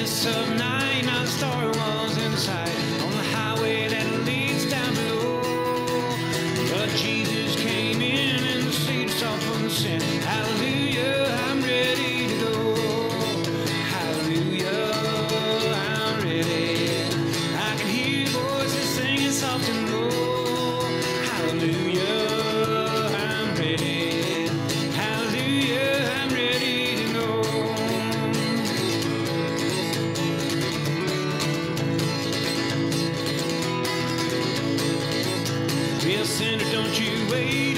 abyss of nine story walls inside on the highway that leads down below. But Jesus Yes, Senator, don't you wait.